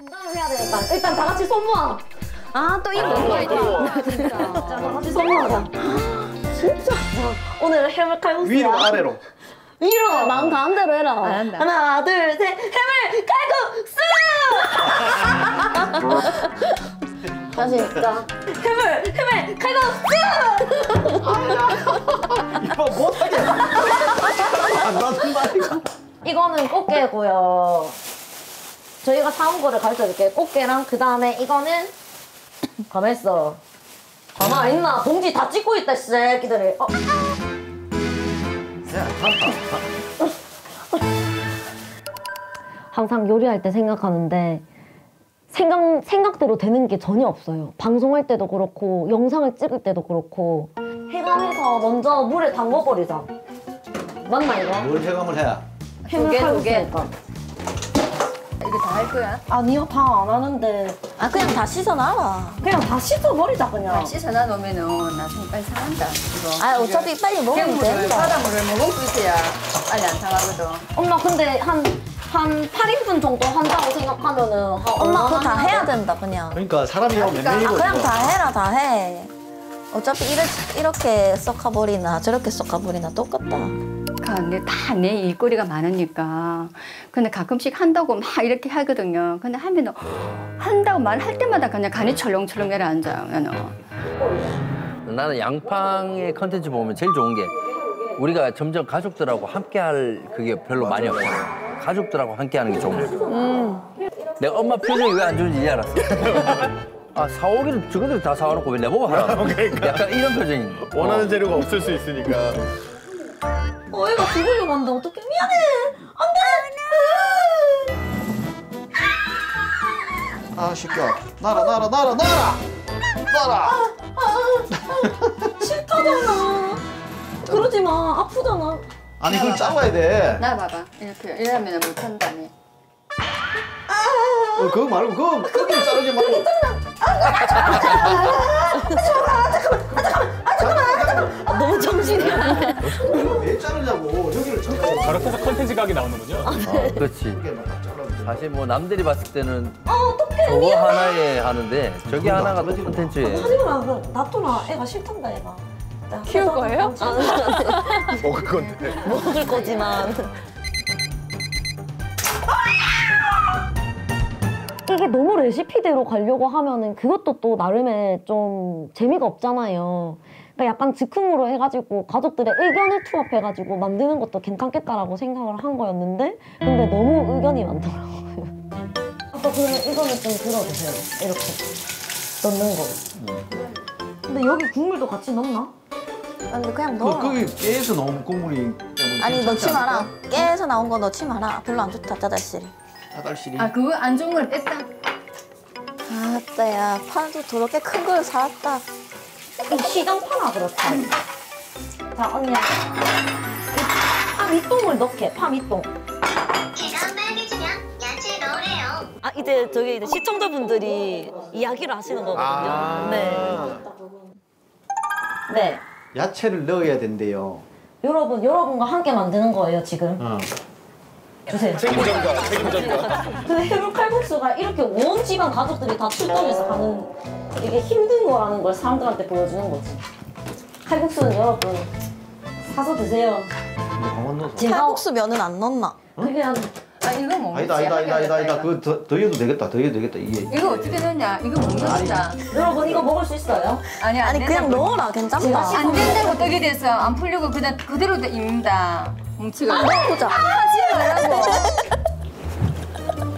분담을 해야 되니까 일단 다 같이 손 모아. 아, 또 이런 거. 진짜. 자, 다 같이 손 모아자. 진짜. 자, 오늘 해물 칼국수야. 위로 아래로. 위로. 마음 가는 대로 해라. 한다. 하나, 둘, 셋. 해물 칼국수. 다시 진짜. 해물, 해물 칼국수. 이거 못하게. 안 나는 말이고. 이거는 꽃게고요. 저희가 사온 거를 가르쳐 줄게요. 꽃게랑 그 다음에 이거는 가만 있어. 가만 있나? 봉지 다 찍고 있다, 씨, 새끼들이. 어. 항상 요리할 때 생각하는데 생각, 생각대로 되는 게 전혀 없어요. 방송할 때도 그렇고 영상을 찍을 때도 그렇고 해감해서 먼저 물에 담궈버리자. 맞나 이거? 뭘 해감을 해? 해물 개, 두 칼국수니까. 이거 다 할 거야? 아니요, 다 안 하는데 아, 그냥 다 씻어놔라. 그냥 다 씻어버리자 그냥. 씻어놔 놓으면은 나중에 빨리 상한다, 이거. 아, 어차피 빨리 먹으면 된다. 바닷물을 먹고 있어야 빨리 안 상하거든. 엄마 근데 한, 한 8인분 정도 한다고 생각하면은 한 엄마 그거 다 해야? 된다 그냥 그러니까 사람이 몇 그러니까 명이고. 그냥 이거. 다 해라 다 해 어차피 이렇게, 이렇게 썩어버리나 저렇게 썩어버리나 똑같다 근데 다 내 일거리가 많으니까. 근데 가끔씩 한다고 막 이렇게 하거든요. 근데 하면은 한다고 말할 때마다 그냥 간이 철렁철렁 내려앉아요. 나는. 나는 양팡의 컨텐츠 보면 제일 좋은 게 우리가 점점 가족들하고 함께 할 그게 별로 많이 없어. 가족들하고 함께 하는 게 좋은 거야. 내가 엄마 표정이 왜 안 좋은지 이제 알았어. 아 사오기를 저거들 다 사와놓고 왜 내 보고 하라. 약간 이런 표정이. 원하는 어. 재료가 없을 수 있으니까. 어, 얘가 죽으려고 한다. 어떡해. 미안해. 안 돼. 아 시켜. 나라 나라 나라 나라. 나라. 싫다잖아. 그러지 마. 아프잖아. 아니 그걸 잘라야 돼. 나 봐봐. 이렇게 이러면 못한다네. 어, 그거 말고 그거 크기를 자르지 말고. 아, 저렇게 해서 컨텐츠 각이 나오는군요. 어, 그렇지. 이렇게만 딱 잘라면 돼. 사실 뭐 남들이 봤을 때는 아, 어떡해. 저거 하나에 하는데 저게 하나가 또 떨어지는 컨텐츠에. 하지 마라. 그럼 놔둬라. 애가 싫단다, 애가. 키울 거예요? 먹을 건데. 먹을 거지만. 이게 너무 레시피대로 가려고 하면은 그것도 또 나름의 좀 재미가 없잖아요. 그러니까 약간 즉흥으로 해가지고 가족들의 의견을 투합해가지고 만드는 것도 괜찮겠다라고 생각을 한 거였는데 근데 너무 의견이 많더라고요. 아빠 그러면 이거는 좀 들어주세요. 이렇게 넣는 거. 근데 여기 국물도 같이 넣나? 아니 그냥 그 넣어 거기 깨에서 나온 국물이 아니 넣지 마라? 깨에서 나온 거 넣지 마라 별로 안 좋다 짜잘씨 아달씨리. 아 그거 안 좋은 걸 뺐다. 아따야 파도 더럽게 큰 걸 사왔다 이 시장 파나 그렇다. 자 언니야. 파 밑동을 넣게. 파 밑동. 계란 빨개지면 야채 넣으래요. 아 이제 저기 이제 시청자분들이 이야기를 하시는 거거든요. 아. 네. 네. 야채를 넣어야 된대요. 여러분 여러분과 함께 만드는 거예요 지금. 어. 주세요. 책임전가, 책임전가. 그 해물 칼국수가 이렇게 온 집안 가족들이 다 출동해서 하는 이게 힘든 거라는 걸 사람들한테 보여주는 거지. 칼국수는 여러분 사서 드세요. 넣어서. 제가 칼국수 면은 안 넣나? 그냥 아 이거 뭐 아니다 아니다 아니다 아니다 아니다 그거 더, 더 해도 되겠다 더 해도 되겠다 이게 이거 어떻게 넣냐? 이거 못 넣는다. 여러분 이거 먹을 수 있어요? 아니 안 아니 그냥 된다고. 넣어라 괜찮다 안 된다고 떡이 됐어. 안 풀리고 그냥 그대로 입는다. 뭉치가. 보자 하지 말라고.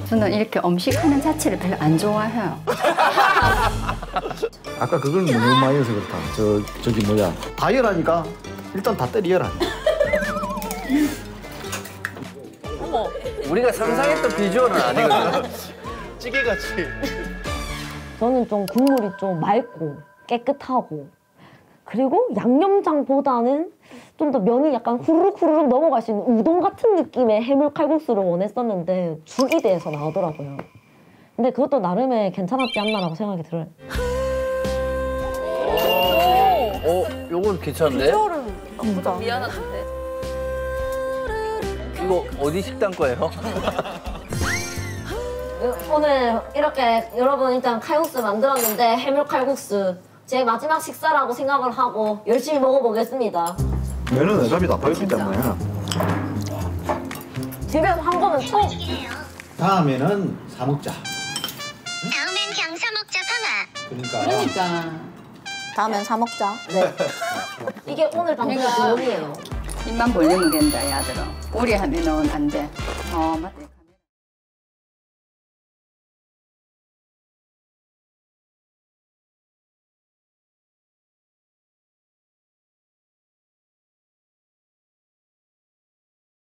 저는 이렇게 음식하는 자체를 별로 안 좋아해요. 아까 그걸 너무 많이 해서 그렇다 저 저기 뭐야 다이어라니까 일단 다 때리 어라 우리가 상상했던 비주얼은 아니거든. 찌개같이 저는 좀 국물이 좀 맑고 깨끗하고 그리고 양념장보다는 좀 더 면이 약간 후루룩 후루룩 넘어갈 수 있는 우동 같은 느낌의 해물 칼국수를 원했었는데 죽이대에서 나오더라고요. 근데 그것도 나름의 괜찮았지 않나라고 생각이 들어요. 어, 요건 괜찮은데? 보자 이거 어디 식당 거예요? 오늘 이렇게 여러분 일단 칼국수 만들었는데 해물 칼국수 제 마지막 식사라고 생각을 하고 열심히 먹어보겠습니다. 면은 어차피 다 빠졌기 때문에. 집에서 한 거는 총 이래요. 다음에는 사 먹자. 다음엔 경사 먹자 상아. 그러니까. 그러니까 다음엔 사 먹자. 네. 이게 오늘 방송의 그러니까. 기록이에요. 입만 벌리면 된다 야들아. 오리 하면은 안 돼. 어 맞다.